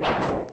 you.